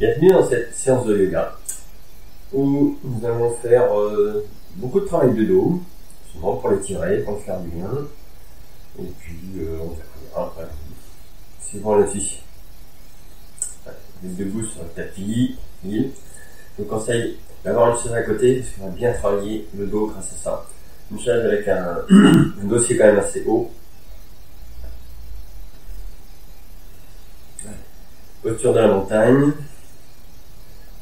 Bienvenue dans cette séance de yoga où nous allons faire euh, beaucoup de travail de dos, souvent pour l'étirer, pour le faire du bien. Et puis euh, on verra après, suivant l'intuition. Vous êtes debout sur le tapis, je vous conseille d'avoir une chaise à côté parce qu'on va bien travailler le dos grâce à ça. Une chaise avec un, un dossier quand même assez haut. Posture de la montagne.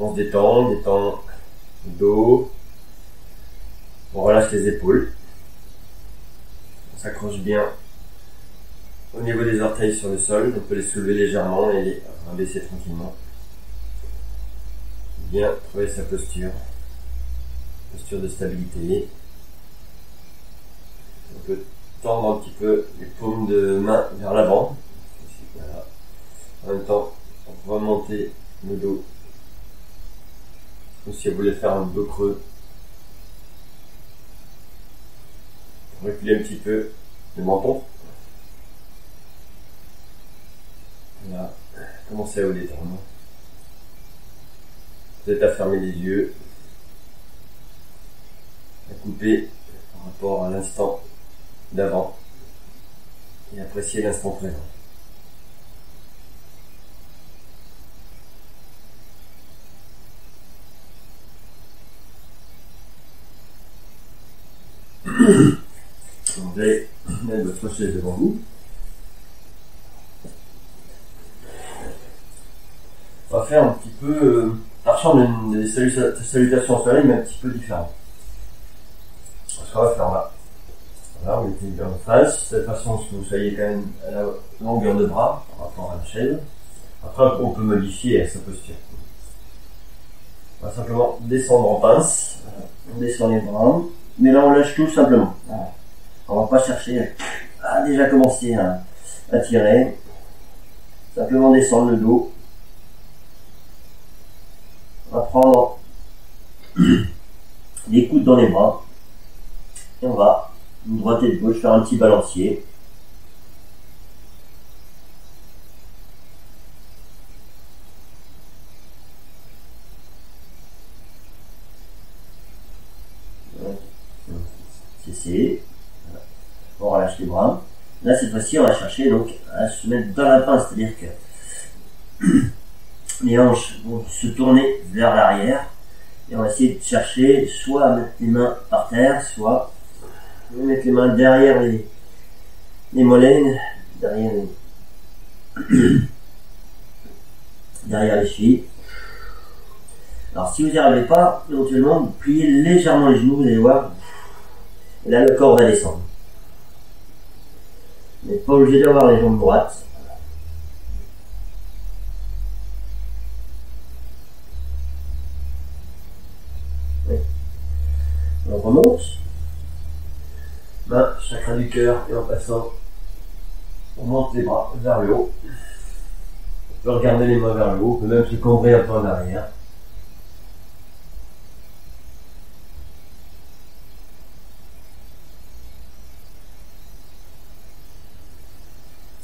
On se détend, on détend le dos. On relâche les épaules. On s'accroche bien au niveau des orteils sur le sol. On peut les soulever légèrement et les rabaisser tranquillement. Bien trouver sa posture. Posture de stabilité. On peut tendre un petit peu les paumes de main vers l'avant. En même temps, remonter le dos ou si vous voulez faire un dos creux, reculer un petit peu le menton. Voilà, commencez à vous détendre. Peut-être à fermer les yeux, à couper par rapport à l'instant d'avant et apprécier l'instant présent. Vous allez mettre votre chaise devant vous. On va faire un petit peu, euh, marchand des salutations soleil, mais un petit peu différent. Ce qu'on va faire là. Voilà, vous mettez en face, de façon que vous soyez quand même à la longueur de bras par rapport à la chaise. Après, on peut modifier sa posture. On va simplement descendre en pince. On descend les bras. Mais là, on lâche tout simplement. On va pas chercher à déjà commencer à, tirer. Simplement descendre le dos. On va prendre les coudes dans les bras. Et on va, une droite et de gauche, faire un petit balancier. On relâche les bras. Là, cette fois-ci, on va chercher donc à se mettre dans la pince, c'est-à-dire que les hanches vont se tourner vers l'arrière et on va essayer de chercher soit à mettre les mains par terre, soit à mettre les mains derrière les, les mollets, derrière les, derrière les chevilles. Alors si vous n'y arrivez pas, éventuellement, vous pliez légèrement les genoux, vous allez voir, là, le corps va descendre. Vous n'êtes pas obligé d'avoir les jambes droites. On remonte. Main, chakra du cœur, et en passant, on monte les bras vers le haut. On peut regarder les mains vers le haut, on peut même se cambrer un peu en arrière.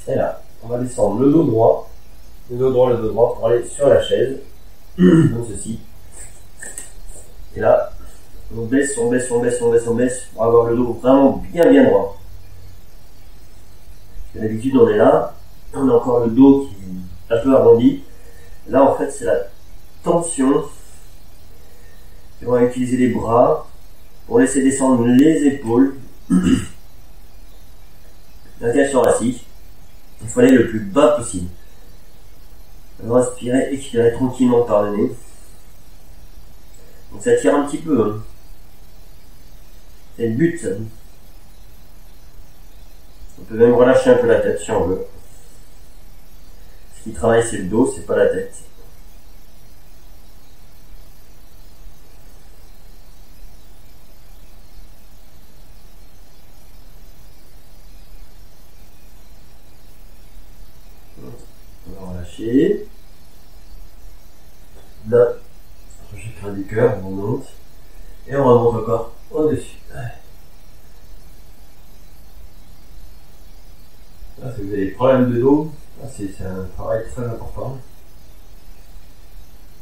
Et là, on va descendre le dos droit, le dos droit, le dos droit pour aller sur la chaise, comme ceci. Et là, on baisse, on baisse, on baisse, on baisse, on baisse pour avoir le dos vraiment bien bien droit. D'habitude, on est là, on a encore le dos qui est un peu arrondi. Là, en fait, c'est la tension. on va utiliser les bras pour laisser descendre les épaules. La thoracique. Il faut aller le plus bas possible. Alors inspirez, expirez tranquillement par le nez. Donc ça tire un petit peu. Hein. C'est le but. On peut même relâcher un peu la tête si on veut. Ce qui travaille c'est le dos, c'est pas la tête. relâcher. Là, chakra du cœur, on monte. Et on remonte encore au-dessus. Là, si vous avez des problèmes de dos, c'est un travail très important.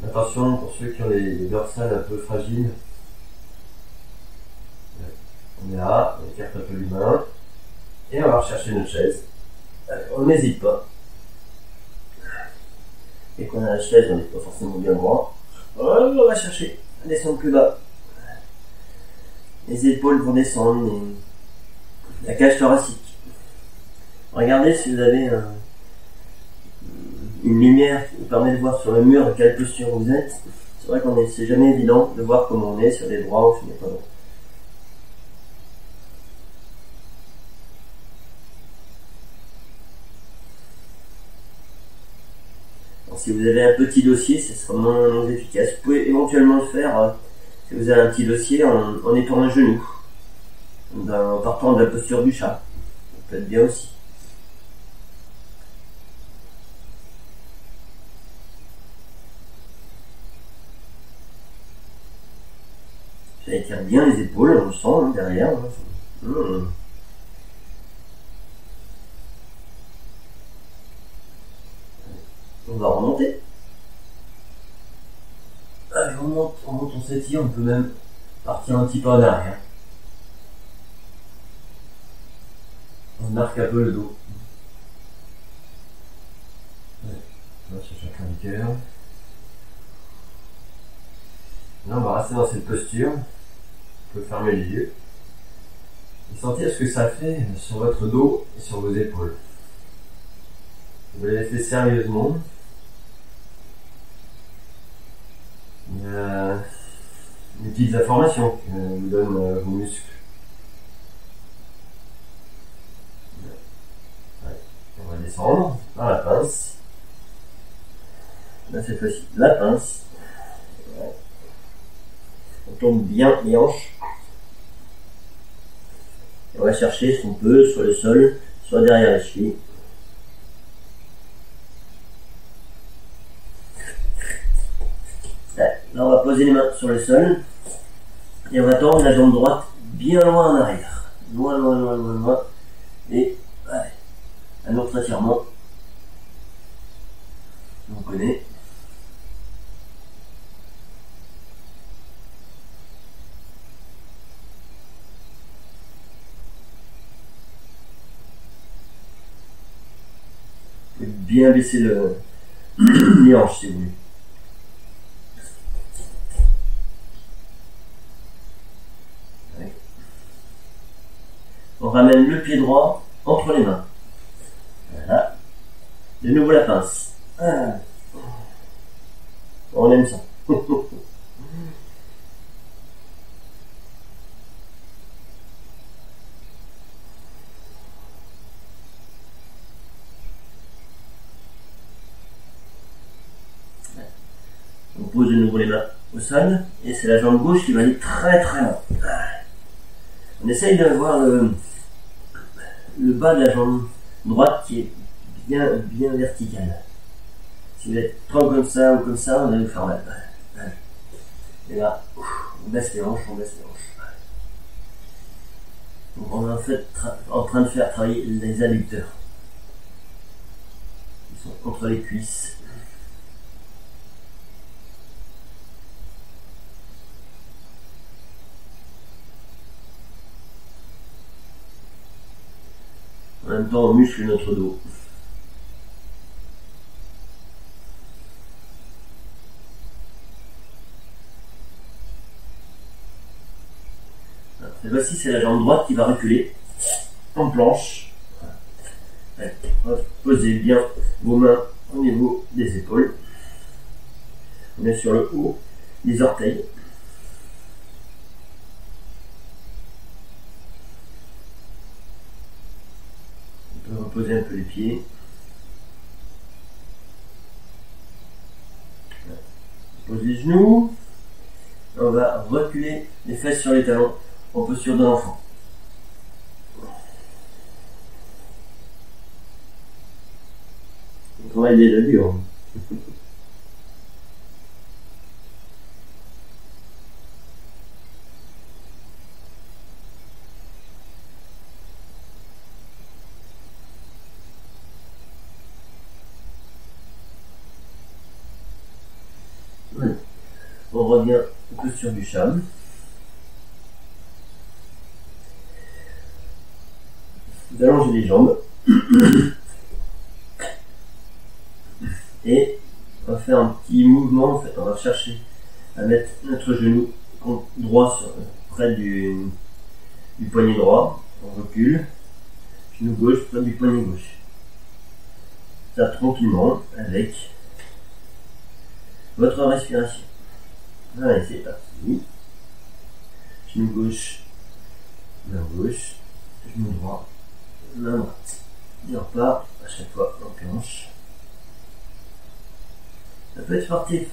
Attention pour ceux qui ont les, les dorsales un peu fragiles. On est là, on écarte un peu l'humain. Et on va rechercher notre chaise. Allez, on n'hésite pas. Et qu'on a la chaise, on n'est pas forcément bien droit. on va chercher, descendre plus bas. Les épaules vont descendre, la cage thoracique. Regardez si vous avez une lumière qui vous permet de voir sur le mur quelle posture vous êtes. C'est vrai qu'on est, c'est jamais évident de voir comment on est sur les droits ou sur les pas si vous avez un petit dossier, ce sera moins efficace. Vous pouvez éventuellement le faire euh, vous avez un petit dossier en, étant un genou, en partant de la posture du chat. Ça peut être bien aussi. J'étire bien les épaules, on le sent hein, derrière. Hein. Mmh. On va remonter. Allez, on on peut même partir un petit peu en arrière. On arque un peu le dos. Ouais. Là, c'est chacun du cœur. Là, on va rester dans cette posture. On peut fermer les yeux. Et sentir ce que ça fait sur votre dos et sur vos épaules. Vous les laissez sérieusement? A des petites informations que vous donnent euh, vos muscles. On va descendre par la pince. Là cette fois-ci, la pince. On tombe bien les hanches. on va chercher ce qu'on peut, soit le sol, soit derrière la cheville. Poser les mains sur le sol. Et on va tendre la jambe droite bien loin en arrière. Loin, loin, loin, loin, loin. Et, allez, un autre étirement. On connaît. bien baisser le, les hanches si vous voulez. On ramène le pied droit entre les mains. Voilà. De nouveau la pince. On aime ça. On pose de nouveau les mains au sol et c'est la jambe gauche qui va aller très très loin. On essaye de voir le, le bas de la jambe droite qui est bien, bien vertical. Si vous êtes trop comme ça ou comme ça, on va vous faire mal. Et là, on baisse les hanches, on baisse les hanches. Donc on est en fait en train de faire travailler les adducteurs. Ils sont entre les cuisses. En même temps, muscle notre dos. Cette fois-ci, c'est la jambe droite qui va reculer en planche. Posez bien vos mains au niveau des épaules. On est sur le haut des orteils. poser un peu les pieds. On pose les genoux. On va reculer les fesses sur les talons en posture de l'enfant. On travaille déjà dur. On revient postures du. Vous allongez les jambes. Et on va faire un petit mouvement. En fait, on va chercher à mettre notre genou droit sur, près du, du poignet droit. On recule. Genou gauche près du poignet gauche. Ça tranquillement avec votre respiration. Allez, c'est parti. Genou gauche, main gauche, genou droit, main droite. Et on à chaque fois en planche. Ça peut être sportif.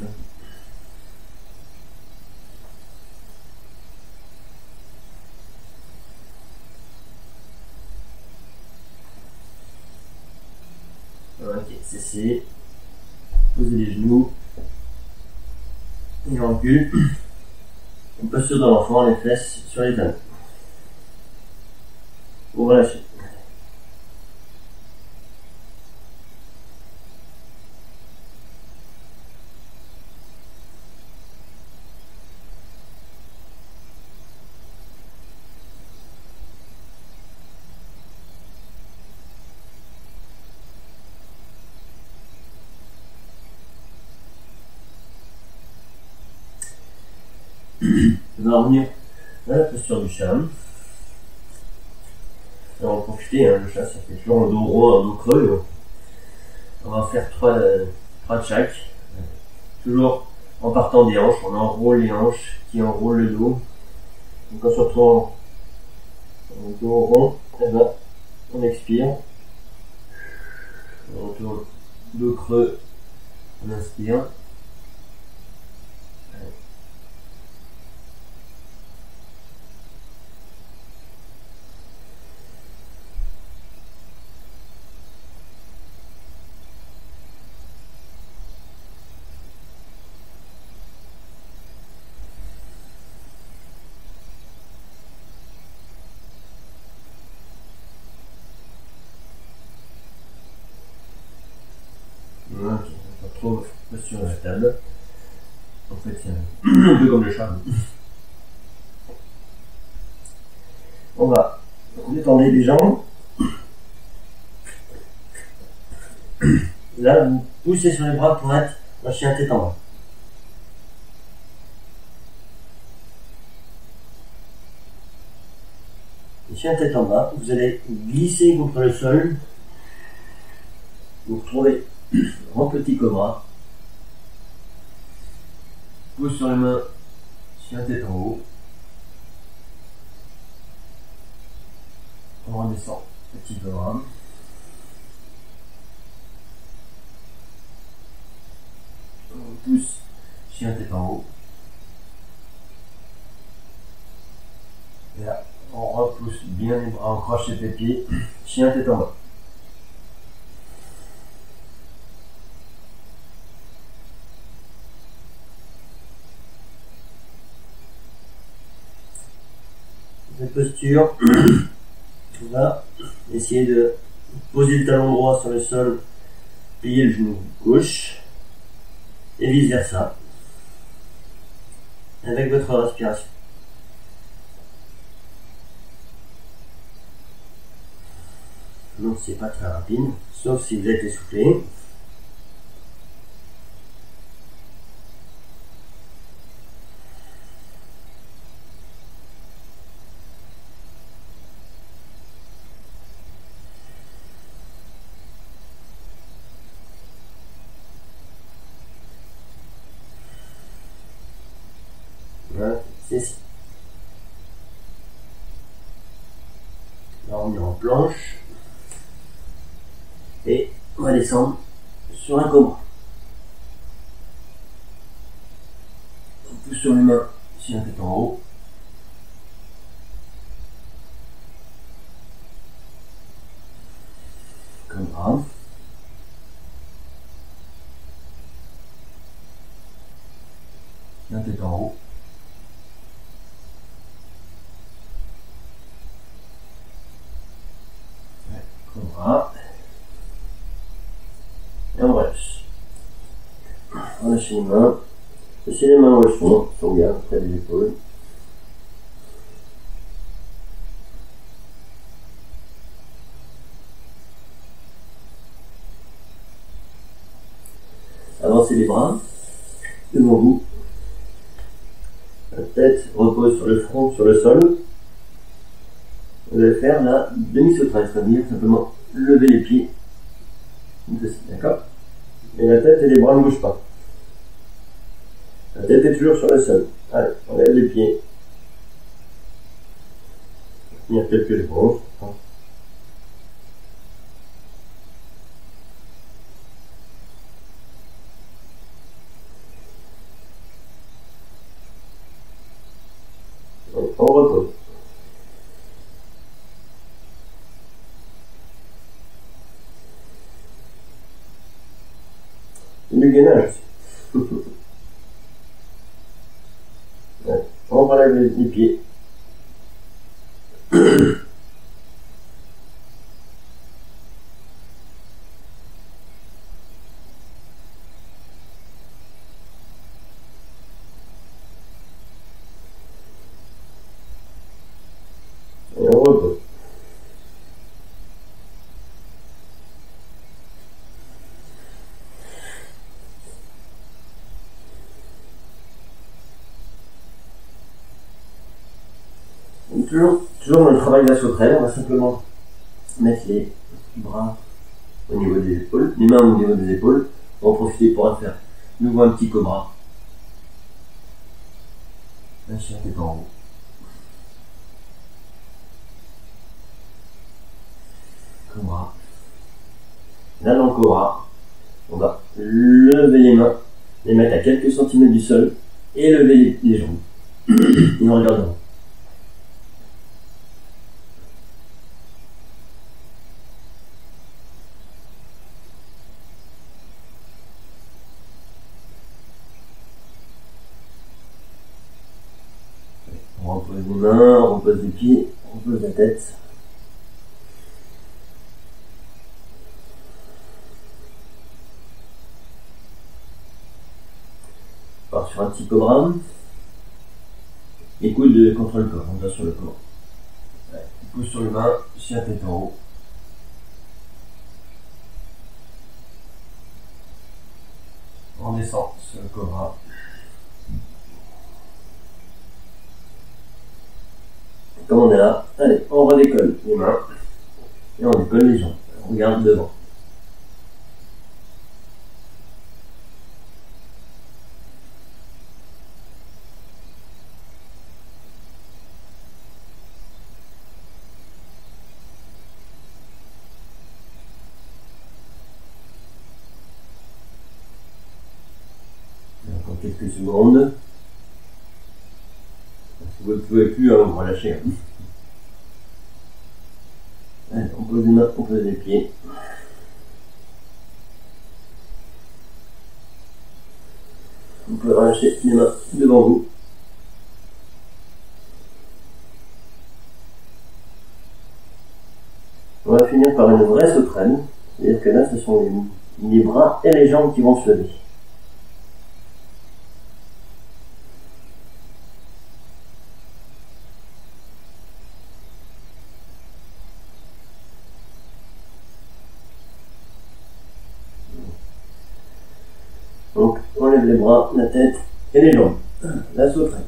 Ok, cessez. Posez les genoux. Et recule. On posture dans l'enfant, les fesses sur les talons. Pour relâcher. On va revenir à la posture du chat. On va en profiter, hein, le chat ça fait toujours un dos rond, un dos creux. On va faire trois, euh, trois de chaque. Toujours en partant des hanches, on enroule les hanches qui enroulent le dos. Donc on se retrouve en dos rond, on expire. On retourne dos creux, on inspire. Ok, on se sur la table. En fait, c'est un peu comme le chat. On va détendre les jambes. Là, vous poussez sur les bras pour être un chien tête en bas. Le chien tête en bas, vous allez glisser contre le sol. Vous retrouvez en petit cobra. Pouce sur les mains, chien tête en haut. On redescend, petit cobra. On pousse, chien tête en haut. Et là, on repousse bien les bras, on croche les pieds, chien tête en bas. Posture, on va essayer de poser le talon droit sur le sol, plier le genou gauche, et vice versa, avec votre respiration. Donc c'est pas très rapide, sauf si vous êtes essoufflé. Voilà, c'est ça. Là, on est en planche. Descendre sur un cobra. On pousse sur les mains si on est en haut. Cobra. Si on est en haut. Ouais, Cobra. Les mains. Laissez les mains sont, sont bien, près des épaules. Avancez les bras devant vous. La tête repose sur le front, sur le sol. Vous allez faire la demi-sauterelle, c'est-à-dire simplement lever les pieds. D'accord? Et la tête et les bras ne bougent pas. La tête est toujours sur le sol. Allez, on lève les pieds. Tenir quelques secondes. On repose. Du gainage. On relève les pieds. Et on repose. Donc, Toujours, toujours on va simplement mettre les bras au niveau des épaules, les mains au niveau des épaules. On va en profiter pour en faire nouveau un petit cobra. La chien est en haut. Cobra. Là dans le cobra, on va lever les mains, les mettre à quelques centimètres du sol et lever les, les jambes. Et on regarde devant. On repose les mains, on repose les pieds, on repose la tête. Cobra. Les coudes contre le corps, on va sur le corps. Ouais, sur le main, chien tête en haut. On descend sur le cobra. Comme on est là, allez, on redécolle les mains et on décolle les jambes. On regarde devant. Encore quelques secondes. Si vous ne pouvez Allez, on pose les mains, on pose les pieds. Vous pouvez relâcher les mains devant vous. On va finir par une vraie sauterelle. C'est-à-dire que là, ce sont les, les bras et les jambes qui vont se lever. Donc, on lève les bras, la tête et les jambes. La sauterelle.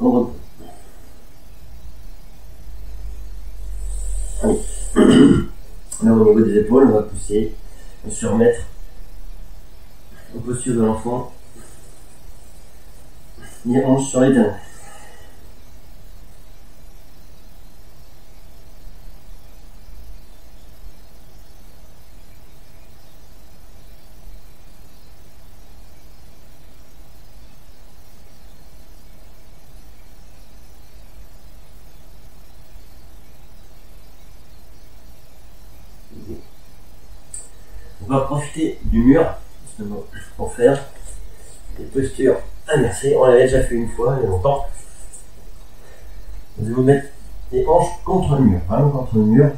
On. Allez. Là, au niveau des épaules, on va pousser et se remettre en posture de l'enfant. Les hanches sur les talons. On va profiter du mur justement pour faire des postures inversé. On l'avait déjà fait une fois, il y a longtemps. Vous allez vous mettre les hanches contre le mur, vraiment contre le mur.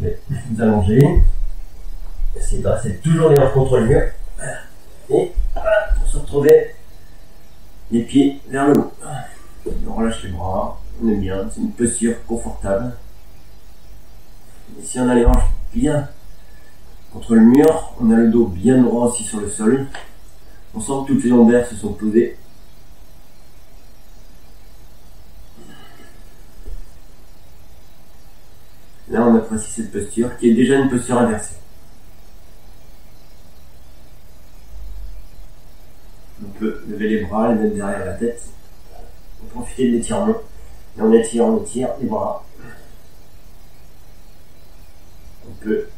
Vous allongez. Essayez de rester toujours les hanches contre le mur. Et on se retrouver les pieds vers le haut. On relâche les bras. On est bien. C'est une posture confortable. Et si on a les hanches bien contre le mur, on a le dos bien droit aussi sur le sol. On sent que toutes les lombaires se sont posées. Là, on apprécie cette posture qui est déjà une posture inversée. On peut lever les bras, les mettre derrière la tête. On profiter de l'étirement. Et on étire, on étire les bras. On peut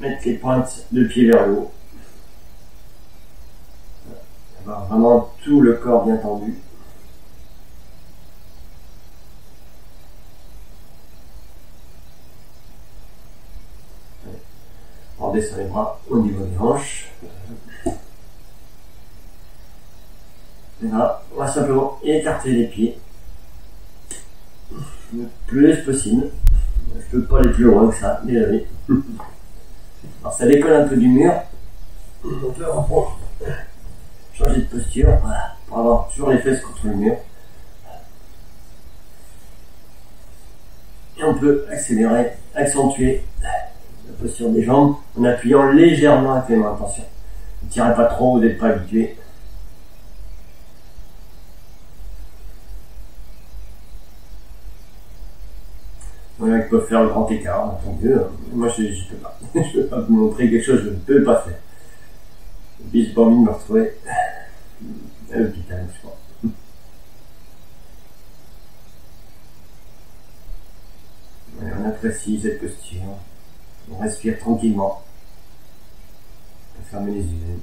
mettre les pointes de pied vers le haut. Avoir vraiment tout le corps bien tendu. On descend les bras au niveau des hanches. Et là, on va simplement écarter les pieds le plus possible. Je peux pas aller plus loin que ça, désolé. Alors ça décolle un peu du mur. On peut reprendre, changer de posture, pour avoir toujours les fesses contre le mur. Et on peut accélérer, accentuer la posture des jambes en appuyant légèrement avec les mains. Attention, ne tirez pas trop, vous n'êtes pas habitué. Voilà, ils peuvent faire le grand écart, tant mieux. Moi, je ne peux pas. je ne peux pas vous montrer quelque chose que je ne peux pas faire. Et puis, j'ai pas envie de me retrouver à l'hôpital, je crois. Voilà, on apprécie cette posture. On respire tranquillement. On peut fermer les yeux.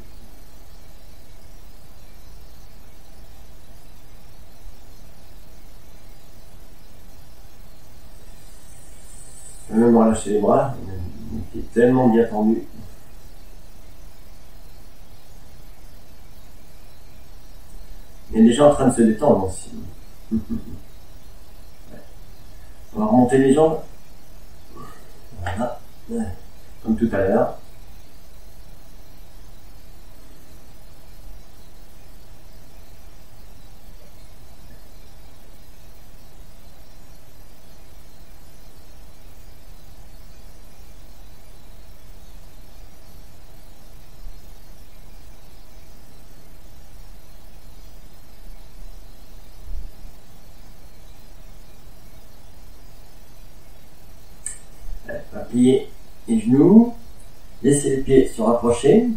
Même relâcher les bras. Il est tellement bien tendu. Il est déjà en train de se détendre aussi. On va remonter les jambes. Voilà. Comme tout à l'heure. Plier les genoux, laisser les pieds se rapprocher.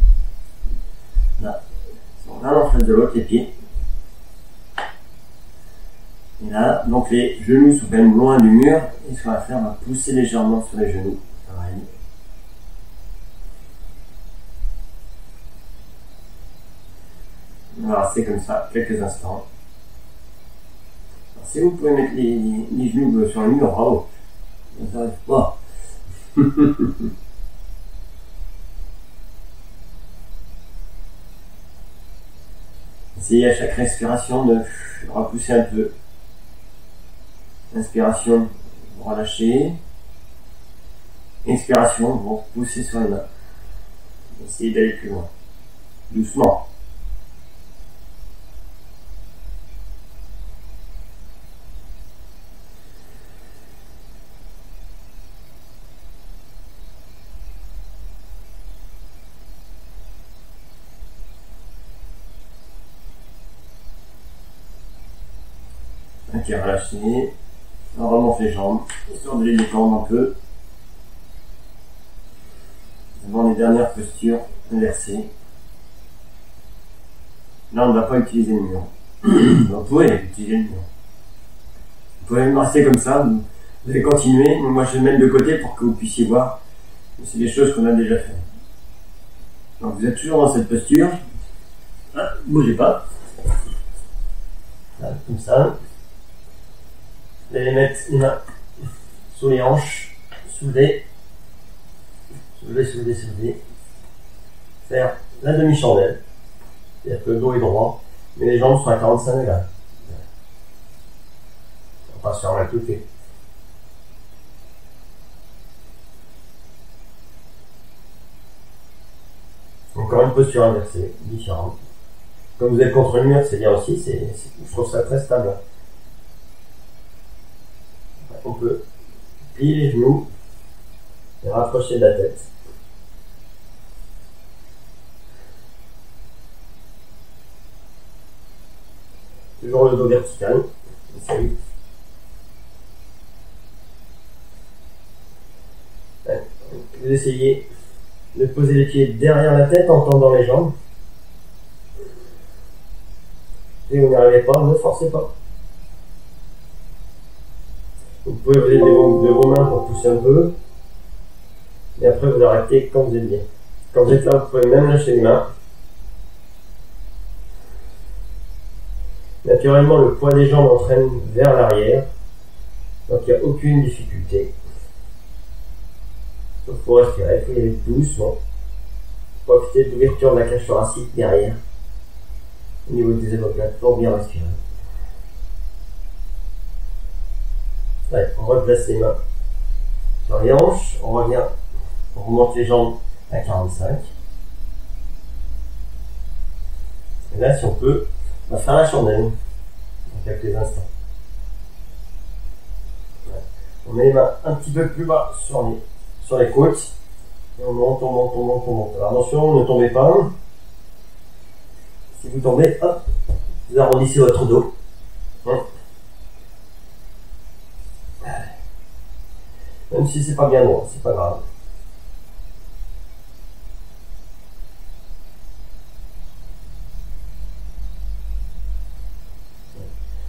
Là, ils sont l'un en face de l'autre, les pieds. Et là, donc les genoux sont quand loin du mur. Et ce qu'on va faire, on va pousser légèrement sur les genoux. Pareil. On va rester comme ça quelques instants. Alors, si vous pouvez mettre les, genoux sur le mur, bravo. Ça pas. Essayez à chaque respiration de repousser un peu. Inspiration, vous relâchez. Expiration, vous repoussez sur les mains. Essayez d'aller plus loin. Doucement. Relâchez. On remonte les jambes, histoire de les détendre un peu. Avant les dernières postures inversées. Là, on ne va pas utiliser le mur. Vous pouvez utiliser le mur. Vous pouvez rester comme ça. Vous allez continuer. Moi, je vais mettre de côté pour que vous puissiez voir. C'est des choses qu'on a déjà fait. Donc, vous êtes toujours dans cette posture. Ah, bougez pas. Comme ça. Allez mettre les mains sous les hanches, soulever, soulever, soulever, soulever. Faire la demi-chandelle. C'est-à-dire que le dos est droit, mais les jambes sont à 45 degrés. On va se faire mal. Encore une posture inversée, différente. Comme vous êtes contre le mur, c'est bien aussi, je trouve ça très stable. On peut plier les genoux et rapprocher la tête. Toujours le dos vertical. Vous essayez de poser les pieds derrière la tête en tendant les jambes. Si vous n'y arrivez pas, ne forcez pas. Vous pouvez vous aider de vos mains pour pousser un peu. Et après, vous arrêtez quand vous êtes bien. Quand vous êtes là, vous pouvez même lâcher les mains. Naturellement, le poids des jambes entraîne vers l'arrière. Donc, il n'y a aucune difficulté. Sauf pour respirer, il faut y aller doucement. Profitez de l'ouverture de la cage thoracique derrière, au niveau des omoplates, pour bien respirer. On replace les mains sur les hanches, on revient, on remonte les jambes à 45. Et là, si on peut, on va faire la chandelle dans quelques instants. On met les mains un petit peu plus bas sur les, sur les côtes. Et on monte, on monte, on monte, on monte. Alors attention, ne tombez pas. Si vous tombez, hop, vous arrondissez votre dos. Hein. Si c'est pas bien loin, c'est pas grave.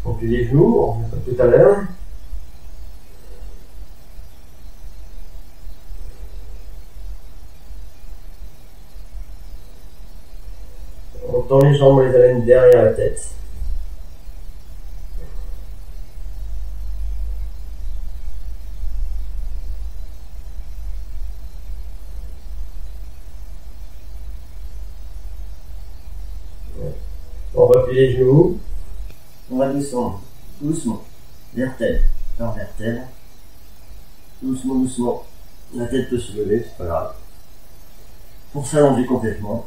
On plie les genoux, comme tout à l'heure. On tend les jambes, et les amène derrière la tête. On replie les genoux. On va descendre doucement, vertèbre par vertèbre. Doucement, doucement. La tête peut se lever, c'est pas grave. Pour s'allonger complètement.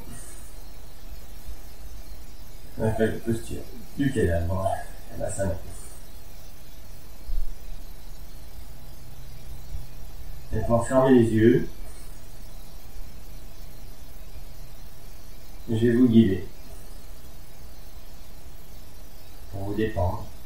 On fait la posture du cadavre. Elle va s'arrêter. Et pour fermer les yeux, je vais vous guider pour vous défendre.